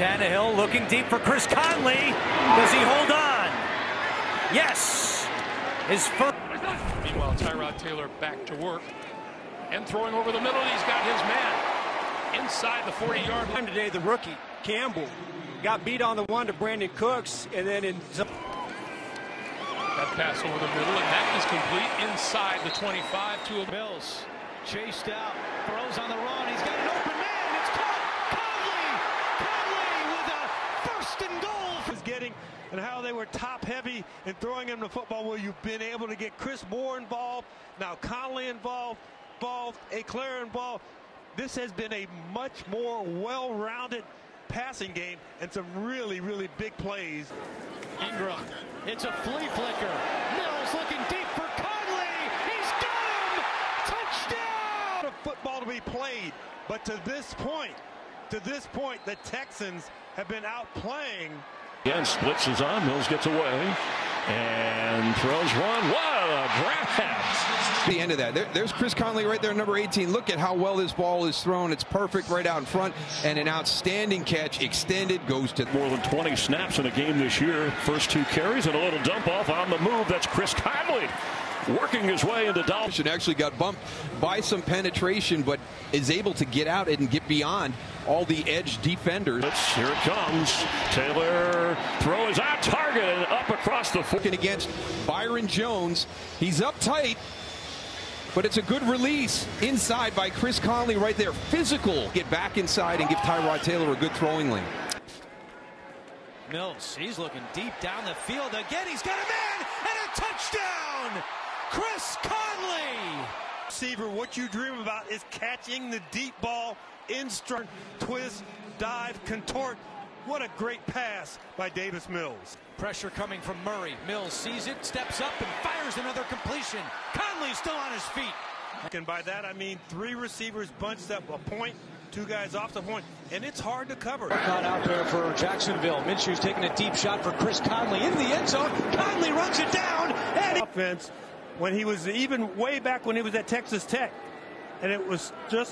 Tannehill looking deep for Chris Conley. Does he hold on? Yes. His first. Meanwhile, Tyrod Taylor back to work and throwing over the middle. He's got his man inside the 40-yard line. Today, the rookie Campbell got beat on the one to Brandin Cooks, and then in that pass over the middle, and that is complete inside the 25 to a Mills chased out, throws on the run. He's got an open man. It's caught. Conley, Conley with a first and goal. Is getting and how they were top heavy in throwing him the football. Where you've been able to get Chris Moore involved, now Conley involved, involved, Eclair involved. This has been a much more well-rounded passing game and some really, really big plays. Ingram, it's a flea flicker. Mills looking deep for Conley. He's got him. Touchdown. Of football to be played, but to this point, to this point, the Texans have been outplaying. Again, splits his on. Mills gets away and throws one. What a grab! The end of that. There, there's Chris Conley right there, number 18. Look at how well this ball is thrown. It's perfect right out in front, and an outstanding catch. Extended goes to more than 20 snaps in a game this year. First two carries and a little dump off on the move. That's Chris Conley working his way into Dalton. Actually got bumped by some penetration, but is able to get out and get beyond all the edge defenders. Here it comes. Taylor throw is on target and up across the foot. Against Byron Jones. He's up tight. But it's a good release inside by Chris Conley right there. Physical. Get back inside and give Tyrod Taylor a good throwing lane. Mills, he's looking deep down the field again. He's got a man and a touchdown. Chris Conley. Receiver, what you dream about is catching the deep ball in strong twist, dive, contort. What a great pass by Davis Mills. Pressure coming from Murray. Mills sees it, steps up, and fires another completion. Conley still on his feet. And by that, I mean three receivers bunched up a point, two guys off the point, and it's hard to cover. Caught out there for Jacksonville. Minshew's taking a deep shot for Chris Conley in the end zone. Conley runs it down, and offense when he was even way back when he was at Texas Tech, and it was just